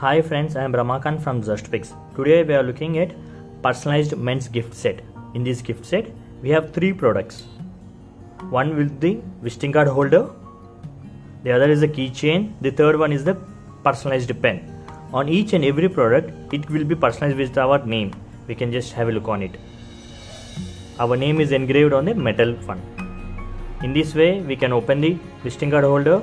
Hi friends, I am Ramakant from Zestpics. Today we are looking at personalized men's gift set. In this gift set, we have three products. One with the visiting card holder, the other is a keychain, the third one is the personalized pen. On each and every product, it will be personalized with our name. We can just have a look on it. Our name is engraved on the metal one. In this way, we can open the visiting card holder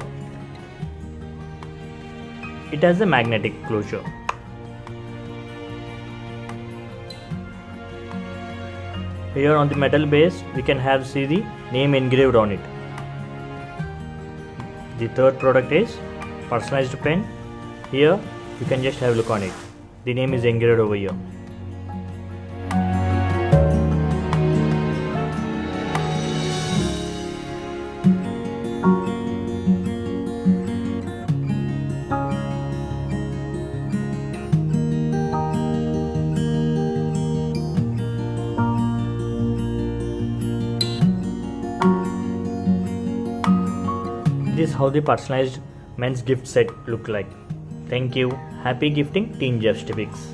it has a magnetic closure. Here on the metal base we can have see the name engraved on it. The third product is personalized pen. Here you can just have a look on it. The name is engraved over here. This is how the personalized men's gift set look like. Thank you. Happy gifting, Team Zestpics.